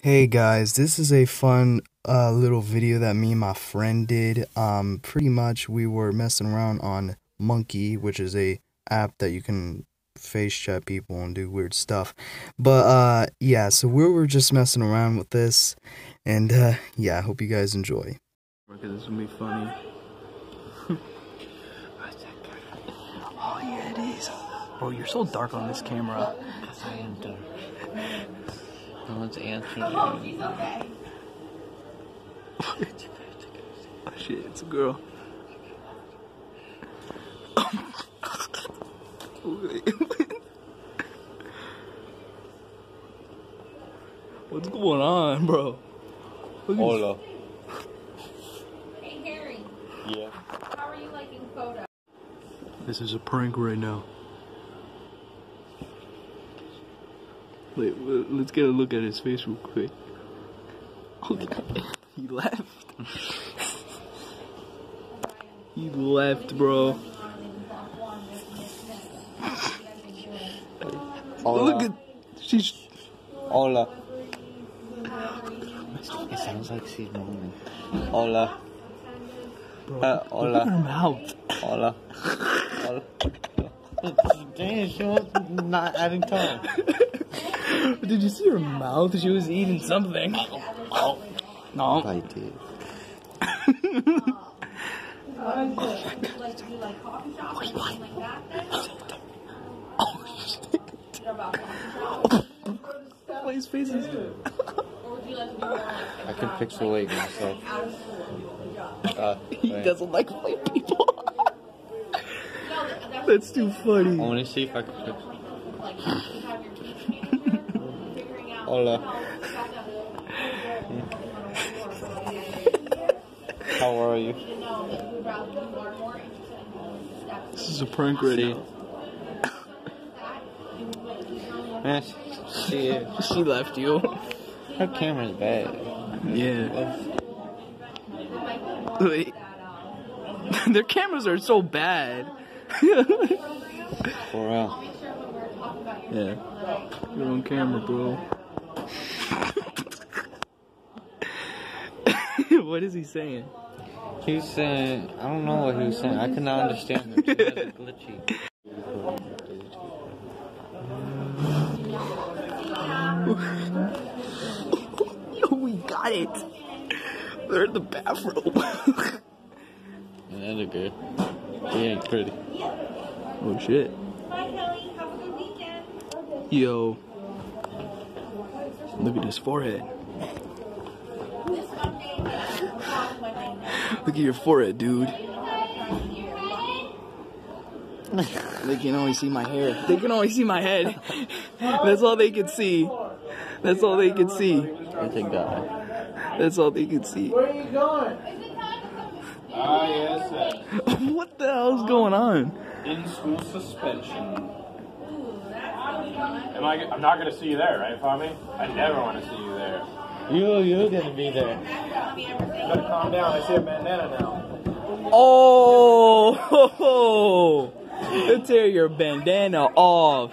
Hey guys, this is a fun uh, little video that me and my friend did. Um, pretty much we were messing around on Monkey, which is a app that you can face chat people and do weird stuff. But uh, yeah, so we were just messing around with this, and uh, yeah, I hope you guys enjoy. Because this is gonna be funny. oh yeah, it is. Bro, you're so dark on this camera. I am dark. No one's answering. Oh, oh shit, it's a girl. What's going on, bro? Look at Hola. Hey Harry, Yeah. how are you liking photos? This is a prank right now. Wait, let's get a look at his face real quick. Okay. he left. he left, bro. Hola. Look at she's Hola. It sounds like she's moaning. Hola. bro. Uh, Look at hola. her mouth. Hola. Hola. Dang, she was not adding time. Did you see her mouth? She was eating something. No. I did. His face is. I can pixelate myself. Uh, He doesn't like white people. That's too funny. I want to see if I can fix Hola. How are you? This is a prank right See? now. Eh, Man, she, She left you. her camera's bad. Yeah. Wait. Their cameras are so bad. For real. yeah. You're on camera, bro. What is he saying? He was saying, I don't know what he was saying. I could not understand him. Glitchy. Yo, we got it. They're in the bathroom. Yeah, they're good. He ain't pretty. oh shit. Bye Kelly, have a good weekend. Yo. Look at his forehead. Look at your forehead, dude. They can only see my hair. They can only see my head. That's all they can see. That's all they can see. It's a guy. That's all they can see. Ah, yes, sir. what the hell's going on? In school suspension. Am I? I'm not gonna see you there, right, Fami? I never want to see you there. You, you're gonna be there. You gotta calm down. I see a bandana now. Oh, ho, ho. tear your bandana off.